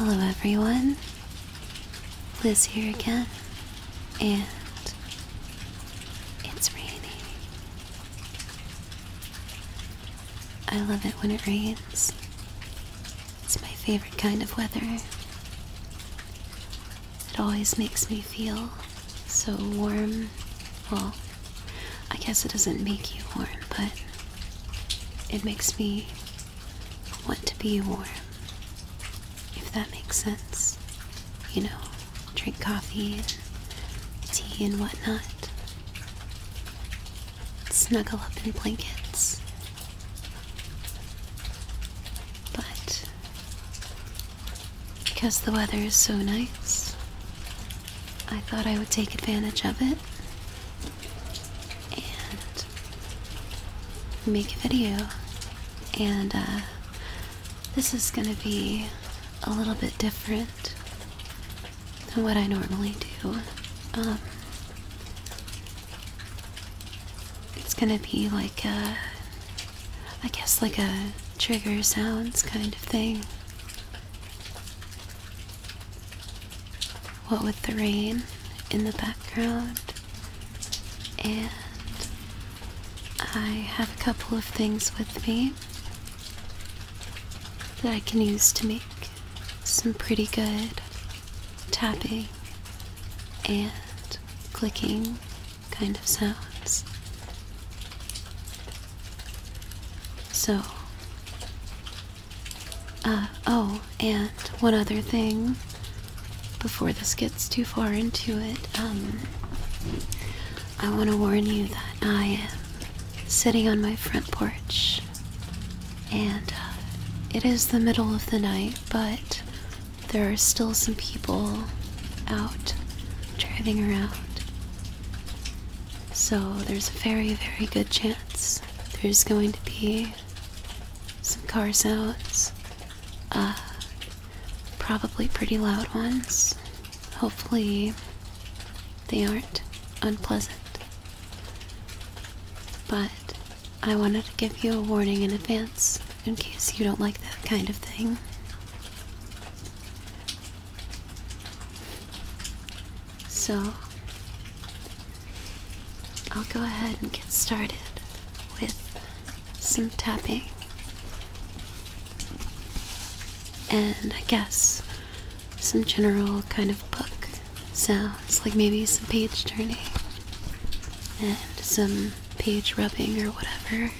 Hello, everyone. Liz here again, and it's raining. I love it when it rains. It's my favorite kind of weather. It always makes me feel so warm. Well, I guess it doesn't make you warm, but it makes me want to be warm that makes sense. You know, drink coffee tea and whatnot. Snuggle up in blankets. But because the weather is so nice, I thought I would take advantage of it and make a video. And uh, this is gonna be a little bit different than what I normally do. Um, it's gonna be like a, I guess, like a trigger sounds kind of thing. What with the rain in the background, and I have a couple of things with me that I can use to make some pretty good tapping and clicking kind of sounds. So, uh, oh, and one other thing before this gets too far into it, um, I want to warn you that I am sitting on my front porch and uh, it is the middle of the night, but there are still some people out driving around. So there's a very, very good chance there's going to be some car sounds. Uh, probably pretty loud ones. Hopefully, they aren't unpleasant. But I wanted to give you a warning in advance in case you don't like that kind of thing. So, I'll go ahead and get started with some tapping. And I guess some general kind of book sounds, like maybe some page turning and some page rubbing or whatever.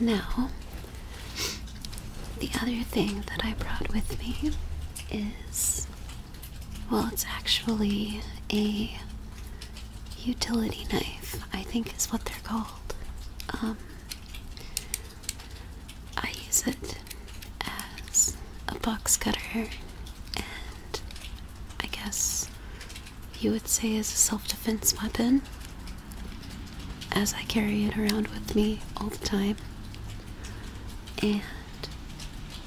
Now, the other thing that I brought with me is well, it's actually a utility knife, I think is what they're called. Um, I use it as a box cutter, and I guess you would say as a self defense weapon, as I carry it around with me all the time. And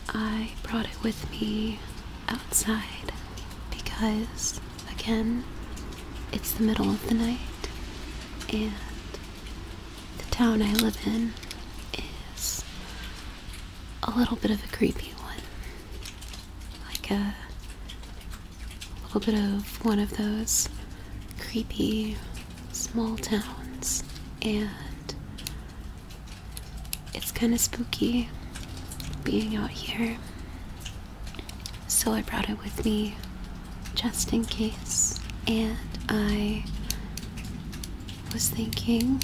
I brought it with me outside because, again, it's the middle of the night and the town I live in is a little bit of a creepy one. Like a, little bit of one of those creepy small towns. And it's kind of spooky being out here. So I brought it with me just in case. And I was thinking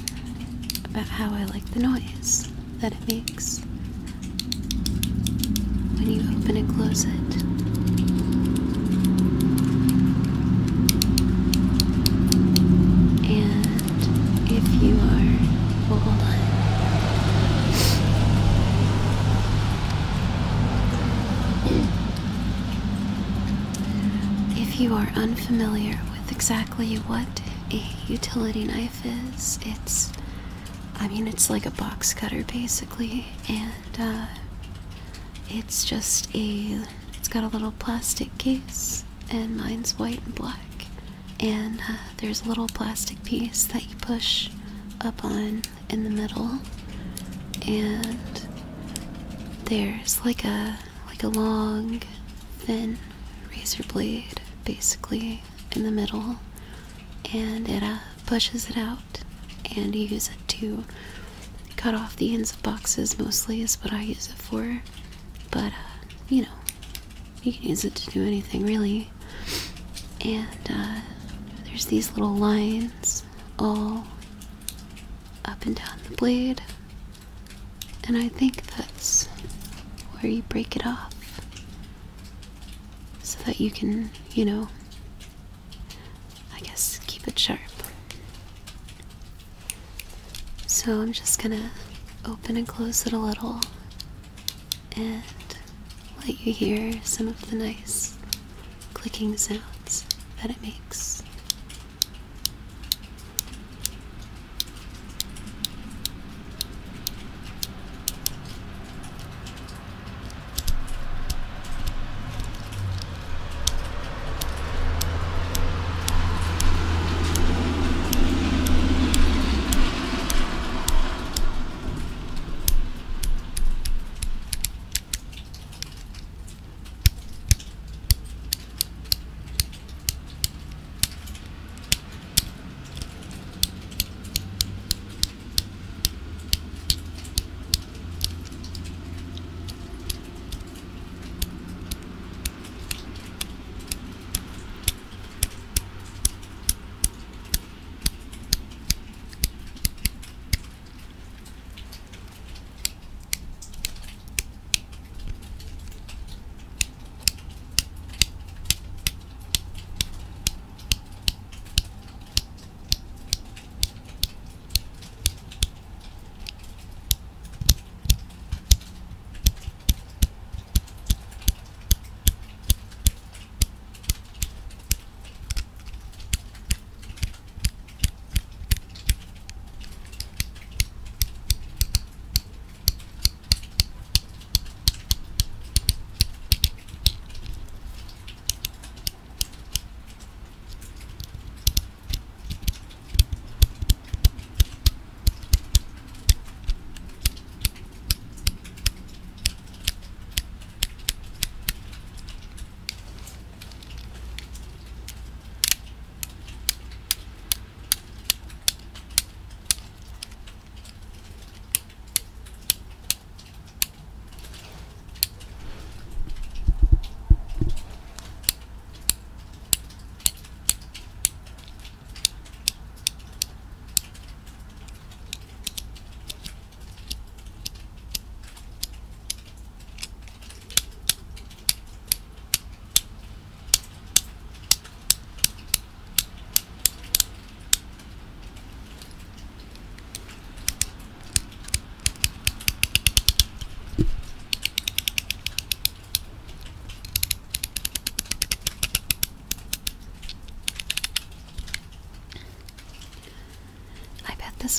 about how I like the noise that it makes when you open and close it. And if you are, well, hold on. If you are unfamiliar with exactly what a utility knife is, it's, I mean, it's like a box cutter basically, and uh, it's just a, it's got a little plastic case, and mine's white and black, and uh, there's a little plastic piece that you push up on in the middle, and there's like a like a long thin razor blade basically in the middle and it uh, pushes it out and you use it to cut off the ends of boxes. Mostly is what I use it for but uh, you know you can use it to do anything really. And uh, there's these little lines all up and down the blade and I think that's where you break it off so that you can, you know, I guess keep it sharp. So I'm just gonna open and close it a little and let you hear some of the nice clicking sounds that it makes.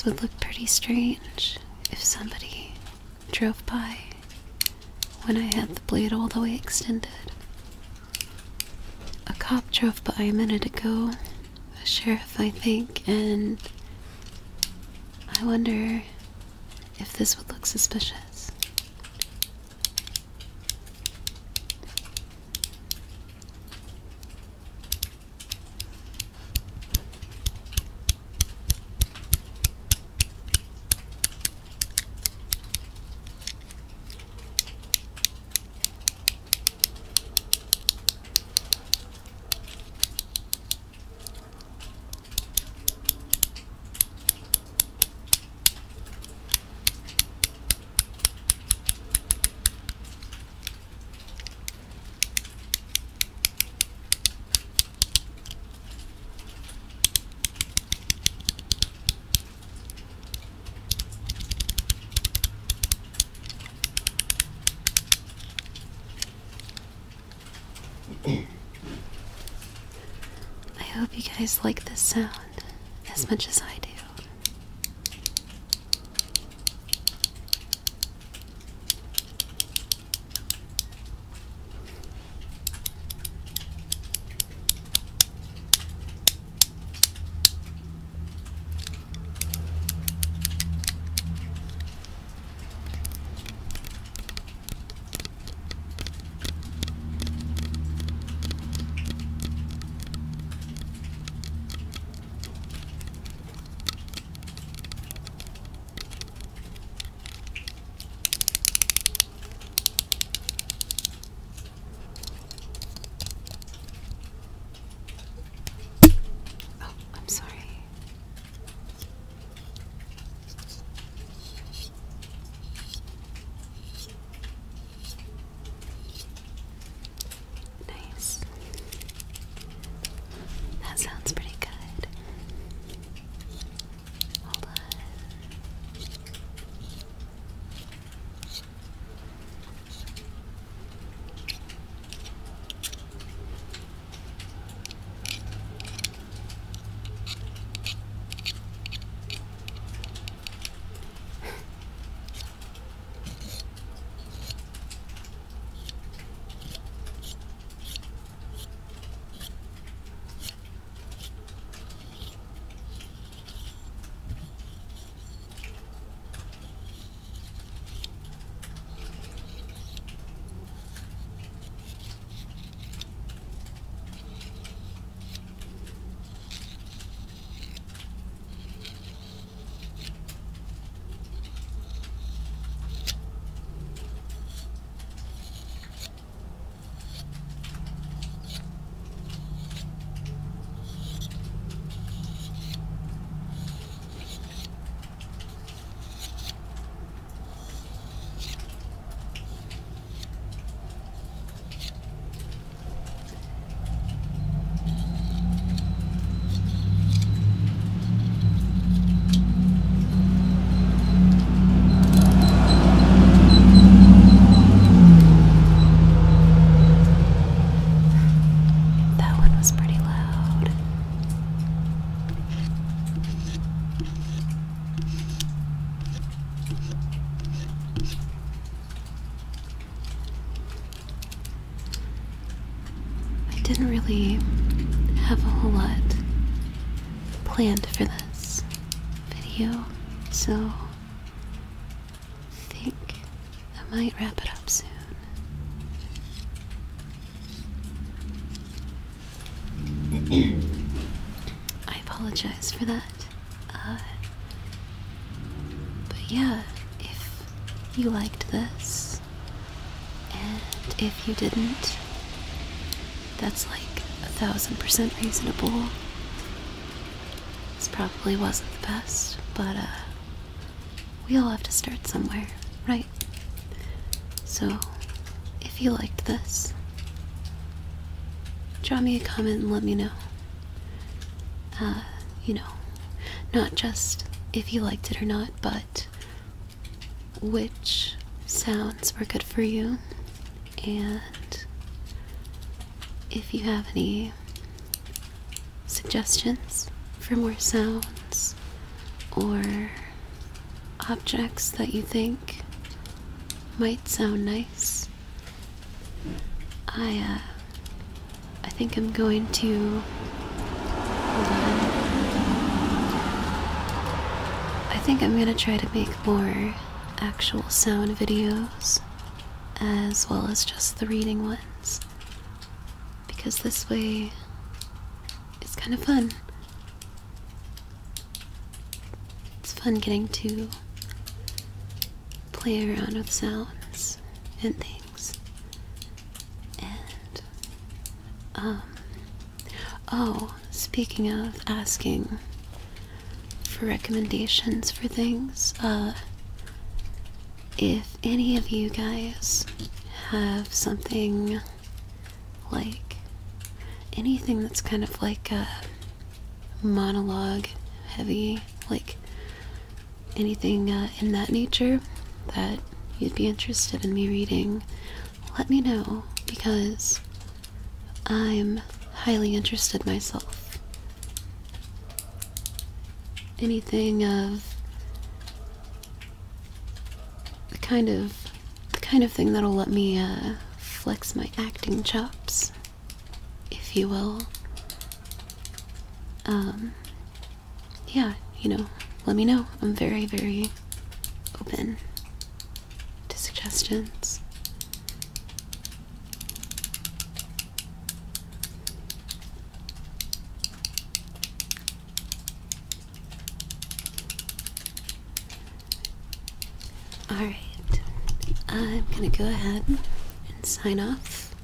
Would look pretty strange if somebody drove by when I had the blade all the way extended. A cop drove by a minute ago, a sheriff, I think, and I wonder if this would look suspicious. I hope you guys like this sound as much as I do. I apologize for that. Uh, but yeah, if you liked this, and if you didn't, that's like a thousand percent reasonable. This probably wasn't the best, but uh, we all have to start somewhere, right? So, if you liked this, drop me a comment and let me know. Uh, you know, not just if you liked it or not, but which sounds were good for you, and if you have any suggestions for more sounds or objects that you think might sound nice. I, uh, I think I'm going to. I think I'm gonna try to make more actual sound videos as well as just the reading ones because this way it's kind of fun. It's fun getting to play around with sounds and things. And, um, oh, speaking of asking for recommendations for things, uh, if any of you guys have something like anything that's kind of like a monologue heavy, like anything uh, in that nature that you'd be interested in me reading, let me know because I'm highly interested myself. Anything of the kind of the kind of thing that'll let me uh, flex my acting chops, if you will. Um, yeah, you know, let me know. I'm very, very open to suggestions. Alright, I'm gonna go ahead and sign off.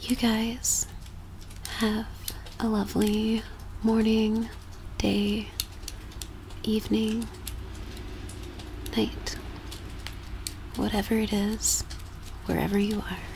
You guys have a lovely morning, day, evening, night, whatever it is, wherever you are.